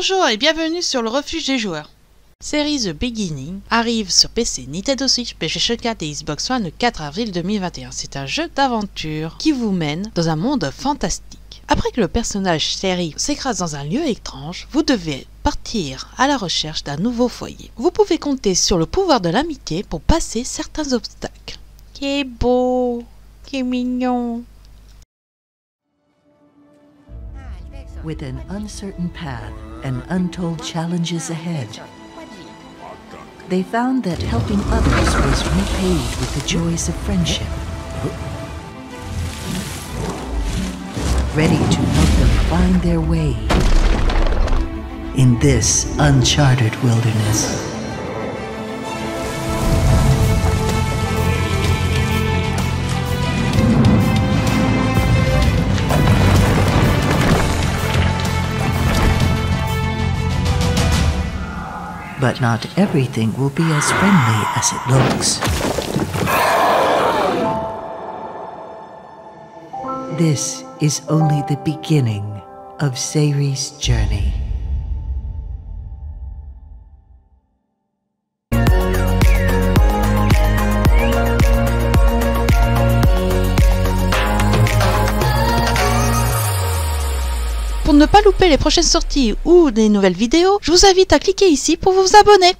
Bonjour et bienvenue sur le refuge des joueurs. Série The Beginning arrive sur PC, Nintendo Switch, PlayStation 4 et Xbox One le 4 avril 2021. C'est un jeu d'aventure qui vous mène dans un monde fantastique. Après que le personnage Sherry s'écrase dans un lieu étrange, vous devez partir à la recherche d'un nouveau foyer. Vous pouvez compter sur le pouvoir de l'amitié pour passer certains obstacles. Qui beau, qui mignon. With an uncertain path and untold challenges ahead, they found that helping others was repaid with the joys of friendship. Ready to help them find their way in this uncharted wilderness. But not everything will be as friendly as it looks. This is only the beginning of Sayri's journey. Pour ne pas louper les prochaines sorties ou des nouvelles vidéos, je vous invite à cliquer ici pour vous abonner.